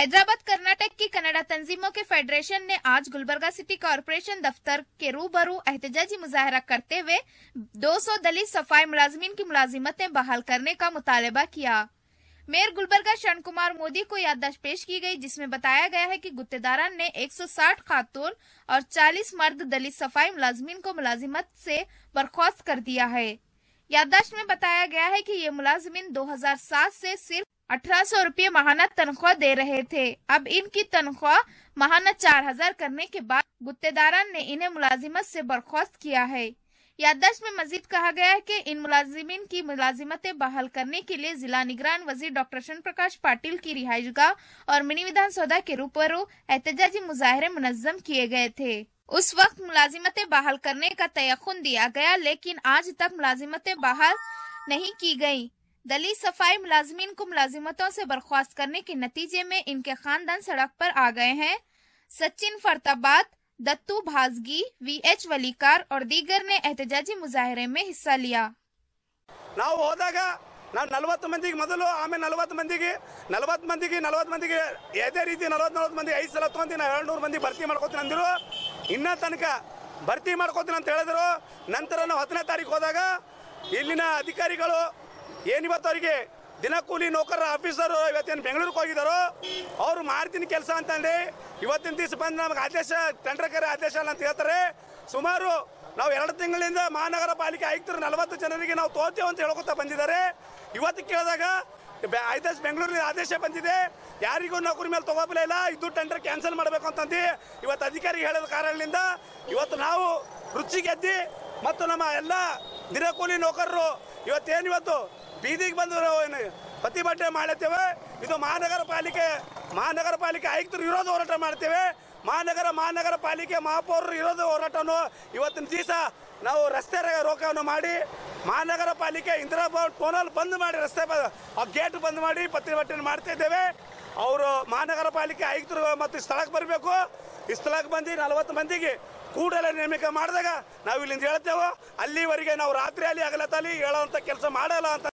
Canada तंजीमों के federation ने आज गुलबर्गा सिटी कॉरपोरेशन दफ्तर के रूबरू एहतजाजी मुजाहरा करते हुए 200 दलित सफ़ाई मुलाजमीन की मुलाजिमतें बहाल करने का मुतालबा किया। मेयर गुलबर्गा शरण कुमार मोदी को याददाश्त पेश की गई, जिसमें बताया गया है कि गुत्तेदारान ने 160 खातून और 40 मर्द दलित सफ़ाई मुलाजमीन को मुलाजिमत से बर्खास्त कर दिया है। याददाश्त में बताया गया है कि ये मुलाजमीन 2007 से सिर्फ़ अठारह सौ रुपये माहाना तनख्वाह दे रहे थे। अब इनकी तनख्वाह माहाना चार हज़ार करने के बाद गुत्तेदारान ने इन्हें मुलाजिमत से बर्खास्त किया है। याददाश्त में मजीद कहा गया है कि इन मुलाजिमीन की मुलाजिमतें बहाल करने के लिए जिला निगरान वज़ीर डॉक्टर शन प्रकाश पाटिल की रिहाइशगाह और मिनी विधान सौदा के रूबरू एहतजाजी मुजाहरे मुनजम किए गए थे। उस वक्त मुलाजिमतें बहाल करने का तयखुन दिया गया, लेकिन आज तक मुलाजिमतें बहाल नहीं की गई दलित सफाई मुलाजमीन को मुलाजिमतों से बर्खास्त करने के नतीजे में इनके खानदान सड़क पर आ गए हैं सचिन फरताबाद दत्तू भाजगी वी एच वलीकार और दीगर ने एहतजाजी मुजाहरे में हिस्सा लिया ನಾವು ಹೋದಾಗ ನಾವು ನಲವತ್ತು ಮಂದಿಗೆ ಮೊದಲು ಆಮೇಲೆ ನಲವತ್ತು ಮಂದಿಗೆ ನಲವತ್ತು ಮಂದಿಗೆ ನಲವತ್ತು ಮಂದಿಗೆ ಯಾವುದೇ ರೀತಿ ನಲವತ್ತು ನಲವತ್ತು ಮಂದಿ ಐದು ಸಲ ತೊಗೊಂತೀನಿ ನಾವು ಏಳ್ನೂರು ಮಂದಿ ಭರ್ತಿ ಮಾಡ್ಕೋತೀನಿ ಅಂದಿರು ಇನ್ನ ತನಕ ಭರ್ತಿ ಮಾಡ್ಕೋತೀನಿ ಅಂತ ಹೇಳಿದ್ರು ನಂತರ ನಾವು ಹತ್ತನೇ ತಾರೀಕು ಹೋದಾಗ ಇಲ್ಲಿನ ಅಧಿಕಾರಿಗಳು ಏನಿವತ್ತು ಅವರಿಗೆ? ದಿನ ಕೂಲಿ ನೌಕರರ ಆಫೀಸರು ಇವತ್ತೇನು ಬೆಂಗಳೂರಿಗೆ ಹೋಗಿದಾರೋ ಅವ್ರು ಮಾಡ್ತೀನಿ ಕೆಲಸ ಅಂತಂದು ಇವತ್ತಿನ ದಿವಸ ಬಂದು ನಮಗೆ ಆದೇಶ ಟೆಂಡರ್ ಕರೆ ಆದೇಶ ಅಲ್ಲ ಅಂತ ಹೇಳ್ತಾರೆ. ಸುಮಾರು ನಾವು ಎರಡು ತಿಂಗಳಿಂದ ಮಹಾನಗರ ಪಾಲಿಕೆ ಆಯುಕ್ತರು ನಲವತ್ತು ಜನರಿಗೆ ನಾವು ತೋತೇವೆ ಅಂತ ಹೇಳ್ಕೊತಾ ಬಂದಿದ್ದಾರೆ. ಇವತ್ತು ಕೇಳಿದಾಗ ಆದೇಶ ಬೆಂಗಳೂರಿನ ಆದೇಶ ಬಂದಿದೆ. ಯಾರಿಗೂ ನೌಕರಿ ಮೇಲೆ ತಗೋಬಲೇ ಇಲ್ಲ. ಇದು ಟೆಂಡರ್ ಕ್ಯಾನ್ಸಲ್ ಮಾಡಬೇಕು ಅಂತಂದು ಇವತ್ತು ಅಧಿಕಾರಿ ಹೇಳಿದ ಕಾರಣದಿಂದ ಇವತ್ತು ನಾವು ರುಚಿ ಗೆದ್ದಿ ಮತ್ತು ನಮ್ಮ ಎಲ್ಲ ದಿನಕೂಲಿ ನೌಕರರು ಇವತ್ತೇನು ಇವತ್ತು ಬೀದಿಗೆ ಬಂದು ಪ್ರತಿಭಟನೆ ಮಾಡ್ತೇವೆ ಇದು ಮಹಾನಗರ ಪಾಲಿಕೆ ಮಹಾನಗರ ಪಾಲಿಕೆ ಆಯುಕ್ತರು ವಿರೋಧ ಹೋರಾಟ ಮಾಡ್ತೇವೆ. ಮಹಾನಗರ ಮಹಾನಗರ ಪಾಲಿಕೆ ಮಹಾಪೌರರು ವಿರೋಧ ಹೋರಾಟವನ್ನು ಇವತ್ತಿನ ದಿವಸ ನಾವು ರಸ್ತೆ ರೋಕವನ್ನು ಮಾಡಿ, ಮಹಾನಗರ ಪಾಲಿಕೆ ಇಂದಿರಾ ಭವನ್ ಟೋನಲ್ ಬಂದ್ ಮಾಡಿ, ರಸ್ತೆ ಗೇಟ್ ಬಂದ್ ಮಾಡಿ ಪ್ರತಿಭಟನೆ ಮಾಡ್ತಾ ಇದ್ದೇವೆ. ಅವರು ಮಹಾನಗರ ಪಾಲಿಕೆ ಆಯುಕ್ತರು ಮತ್ತು ಸ್ಥಳಕ್ಕೆ ಬರಬೇಕು. ಈ ಸ್ಥಳಕ್ಕೆ ಬಂದು ನಲವತ್ತು ಮಂದಿಗೆ ಕೂಡಲೇ ನೇಮಕ ಮಾಡಿದಾಗ ನಾವು ಇಲ್ಲಿಂದ ಹೇಳ್ತೇವೆ, ಅಲ್ಲಿವರೆಗೆ ನಾವು ರಾತ್ರಿ ಅಲ್ಲಿ ಹಗಲತ್ತಲ್ಲಿ ಹೇಳೋವಂಥ ಕೆಲಸ ಮಾಡಲ್ಲ ಅಂತ